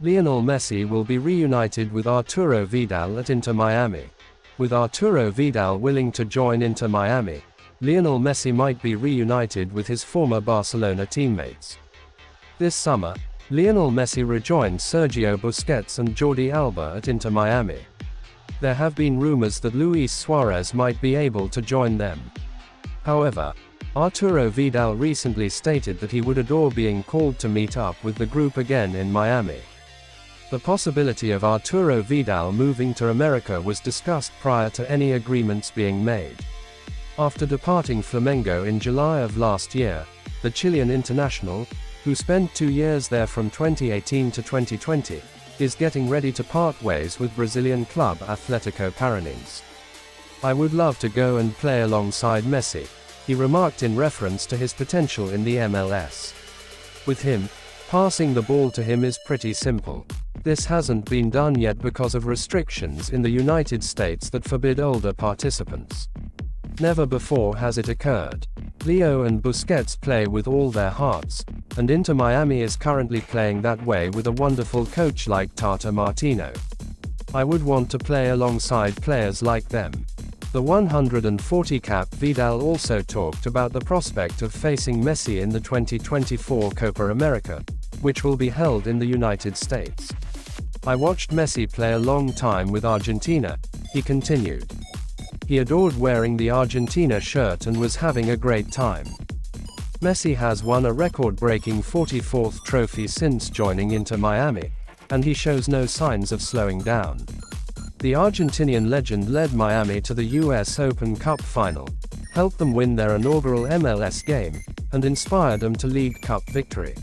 Lionel Messi will be reunited with Arturo Vidal at Inter Miami. With Arturo Vidal willing to join Inter Miami, Lionel Messi might be reunited with his former Barcelona teammates. This summer, Lionel Messi rejoined Sergio Busquets and Jordi Alba at Inter Miami. There have been rumors that Luis Suarez might be able to join them. However, Arturo Vidal recently stated that he would adore being called to meet up with the group again in Miami. The possibility of Arturo Vidal moving to America was discussed prior to any agreements being made. After departing Flamengo in July of last year, the Chilean international, who spent two years there from 2018 to 2020, is getting ready to part ways with Brazilian club Athletico Paranaense. I would love to go and play alongside Messi, he remarked in reference to his potential in the MLS. With him, passing the ball to him is pretty simple. This hasn't been done yet because of restrictions in the United States that forbid older participants. Never before has it occurred. Leo and Busquets play with all their hearts, and Inter Miami is currently playing that way with a wonderful coach like Tata Martino. I would want to play alongside players like them. The 140 cap Vidal also talked about the prospect of facing Messi in the 2024 Copa America, which will be held in the United States. I watched Messi play a long time with Argentina, he continued. He adored wearing the Argentina shirt and was having a great time. Messi has won a record-breaking 44th trophy since joining Inter Miami, and he shows no signs of slowing down. The Argentinian legend led Miami to the US Open Cup final, helped them win their inaugural MLS game, and inspired them to League Cup victory.